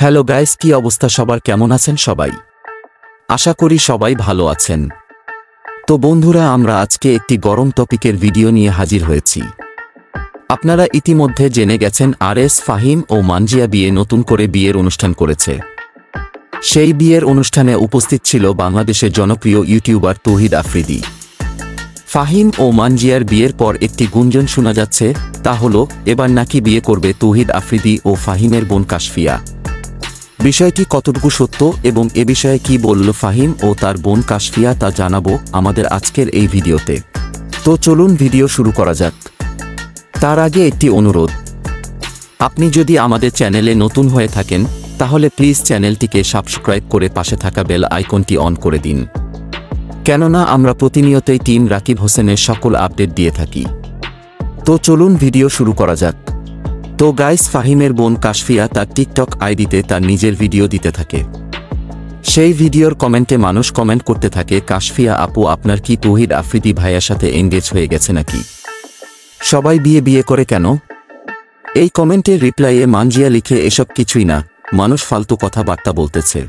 Hello guys, কি অবস্থা? সবার কেমন আছেন সবাই? আশা করি সবাই ভালো আছেন। তো বন্ধুরা, আমরা আজকে একটি গরম টপিকের ভিডিও নিয়ে হাজির হয়েছি। আপনারা ইতিমধ্যে জেনে গেছেন আর এস ফাহিম ও মানজিয়া বিয়ে নতুন করে বিয়ের অনুষ্ঠান করেছে। সেই বিয়ের অনুষ্ঠানে উপস্থিত ছিল বাংলাদেশের জনপ্রিয় ইউটিউবার তৌহিদ আফ্রিদি। ফাহিম ও মানজিয়ার বিয়ের পর একটি গুঞ্জন শোনা যাচ্ছে, তা হল, এবার নাকি বিয়ে করবে তৌহিদ আফ্রিদি ও ফাহিমের বোন কাশফিয়া। বিষয়টি কতটুকু সত্য এবং এ বিষয়ে কি বলল ফাহিম ও তার বোন কাশফিয়া তা জানাব আমাদের আজকের এই ভিডিওতে। তো চলুন ভিডিও শুরু করা যাক। তার আগে একটি অনুরোধ। আপনি যদি আমাদের চ্যানেলে নতুন হয়ে থাকেন, তাহলে প্লিজ চ্যানেলটিকে সাবস্ক্রাইব করে পাশে থাকা বেল আইকনটি অন করে দিন। কেননা আমরা প্রতিনিয়তই টিম রাকিব হোসেনের সকল আপডেট দিয়ে থাকি। তো চলুন ভিডিও শুরু করা যাক। তো গাইস ফাহিমের বোন কাশফিয়া তার টিকটক আইডিতে তার নিজের ভিডিও দিতে থাকে। সেই ভিডিওর কমেন্টে মানুষ কমেন্ট করতে থাকে, কাশফিয়া আপু, আপনার কি তৌহিদ আফ্রিদি ভাইয়ার সাথে এঙ্গেজ হয়ে গেছে নাকি? সবাই বিয়ে বিয়ে করে কেন? এই কমেন্টের রিপ্লাইয়ে মানজিয়া লিখে, এসব কিছুই না, মানুষ ফালতু কথাবার্তা বলতেছে।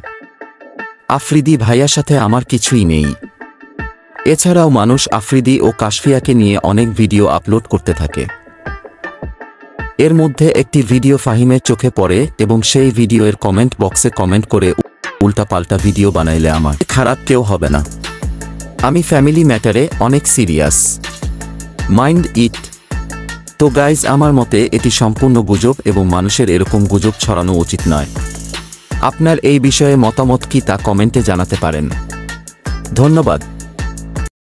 আফ্রিদি ভাইয়ার সাথে আমার কিছুই নেই। এছাড়াও মানুষ আফ্রিদি ও কাশফিয়াকে নিয়ে অনেক ভিডিও আপলোড করতে থাকে। এর মধ্যে একটি ভিডিও ফাহিমের চোখে পড়ে এবং সেই ভিডিওর কমেন্ট বক্সে কমেন্ট করে উল্টাপাল্টা ভিডিও বানাইলে আমার খারাপ কেউ হবে না। আমি ফ্যামিলি ম্যাটারে অনেক সিরিয়াস। Mind it. তো গাইজ, আমার মতে এটি সম্পূর্ণ গুজব এবং মানুষের এরকম গুজব ছড়ানো উচিত নয়। আপনার এই বিষয়ে মতামত কি তা কমেন্টে জানাতে পারেন। ধন্যবাদ।